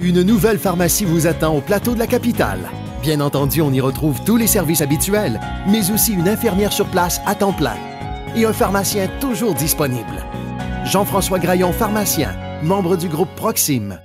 Une nouvelle pharmacie vous attend au plateau de la capitale. Bien entendu, on y retrouve tous les services habituels, mais aussi une infirmière sur place à temps plein et un pharmacien toujours disponible. Jean-François Graillon, pharmacien, membre du groupe Proxime.